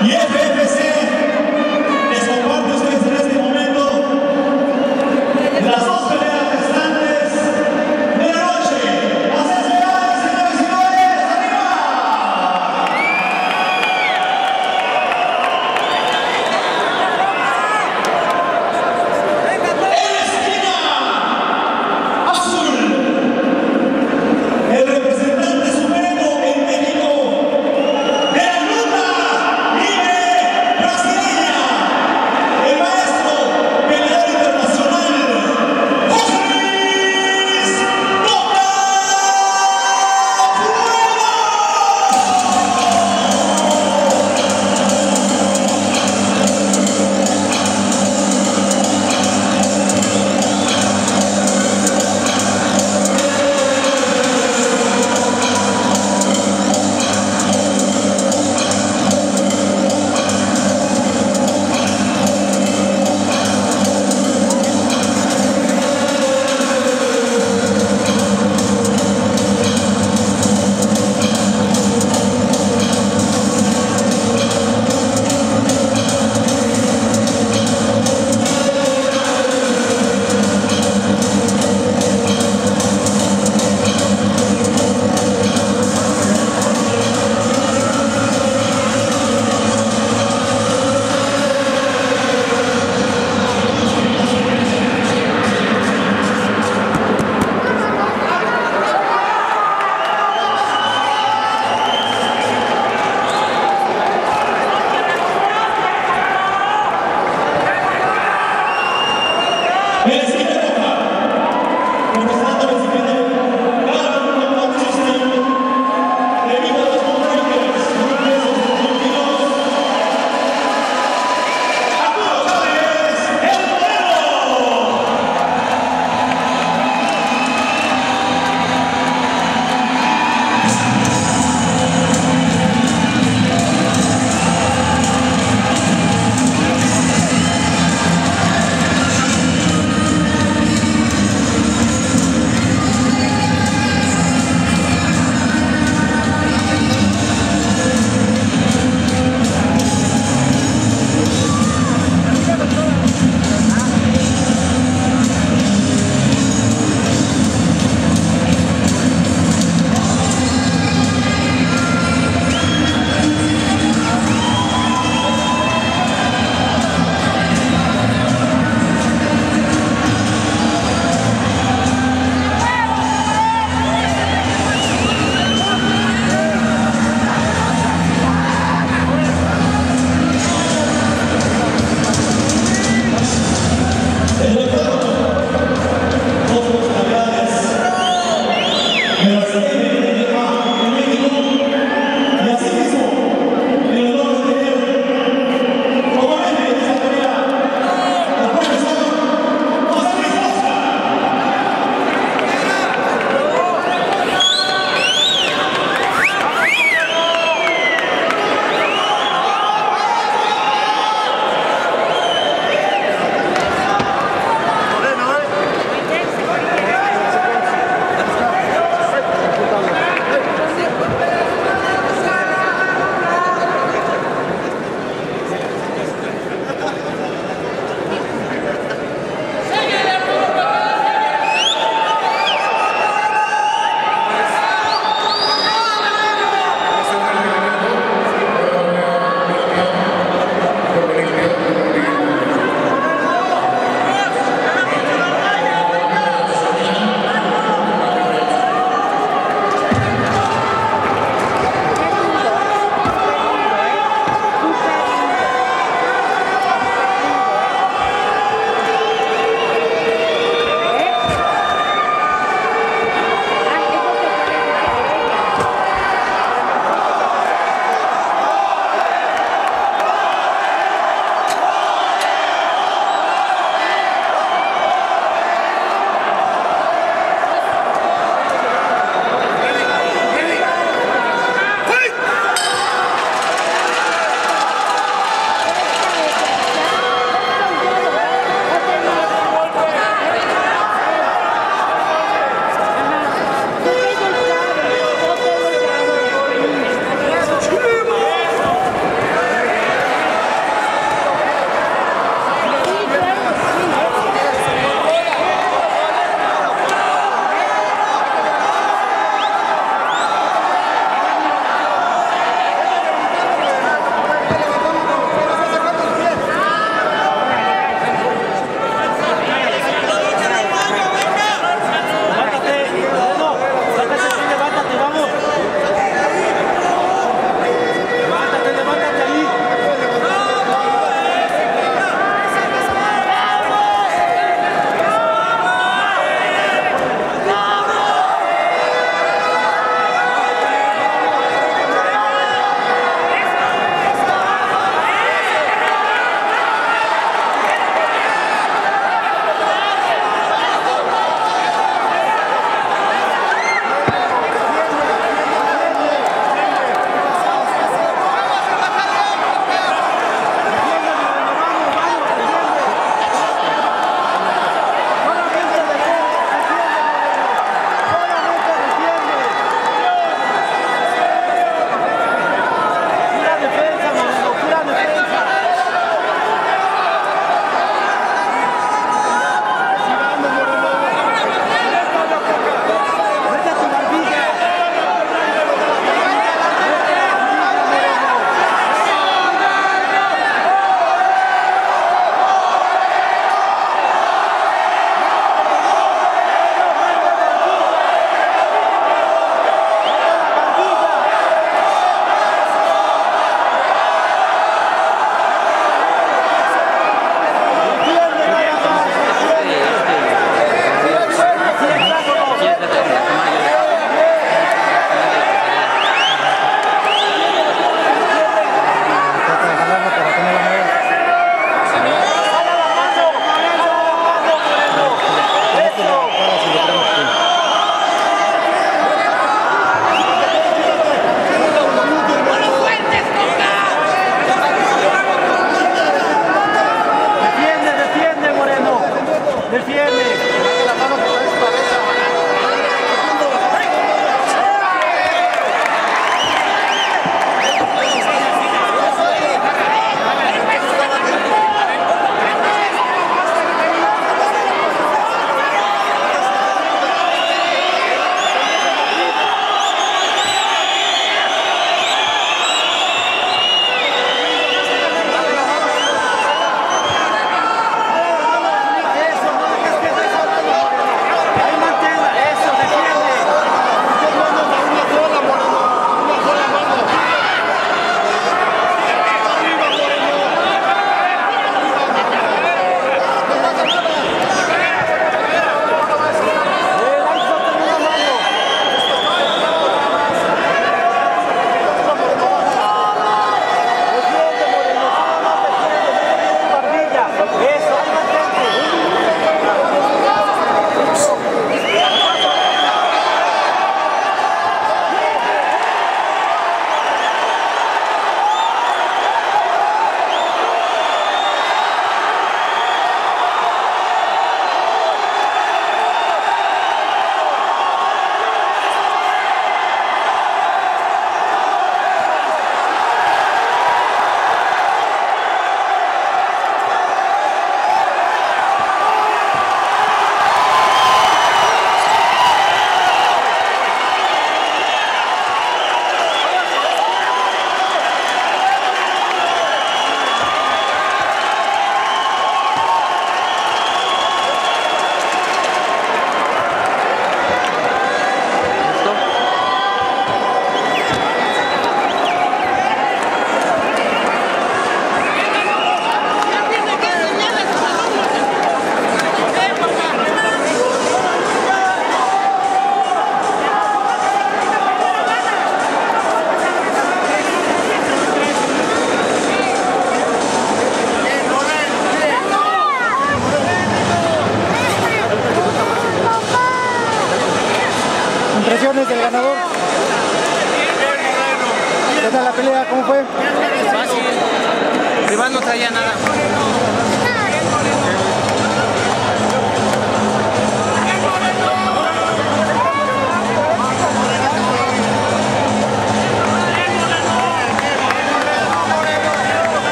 El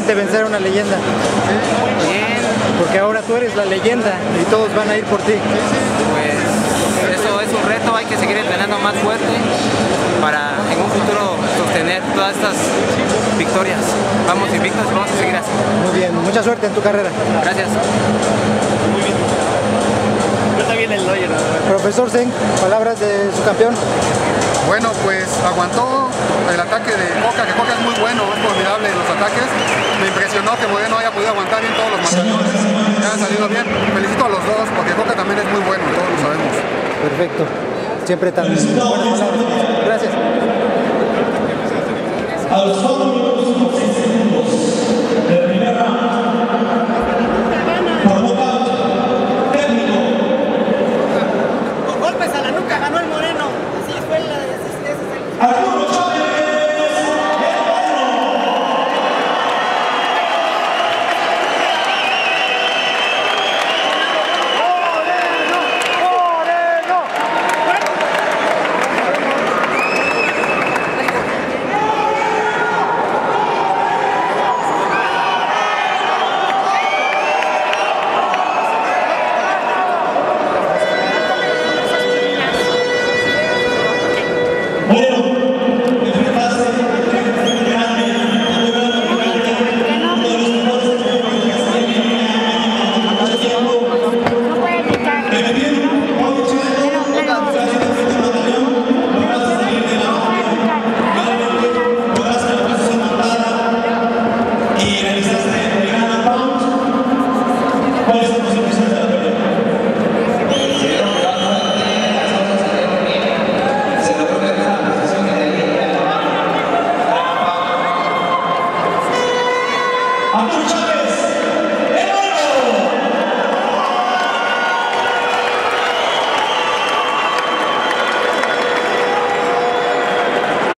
Siente vencer a una leyenda? Bien, Porque ahora tú eres la leyenda y todos van a ir por ti. pues eso es un reto, hay que seguir entrenando más fuerte para en un futuro sostener todas estas victorias. Vamos invictos y vamos a seguir así. Muy bien, mucha suerte en tu carrera. Gracias. Profesor Sen, palabras de su campeón. Bueno, pues aguantó el ataque de Coca, que Coca es muy bueno, es formidable en los ataques. Me impresionó que Moreno haya podido aguantar bien todos los marcadores, que haya salido bien. Felicito a los dos, porque Coca también es muy bueno, todos lo sabemos. Perfecto. Siempre tan palabras. Gracias.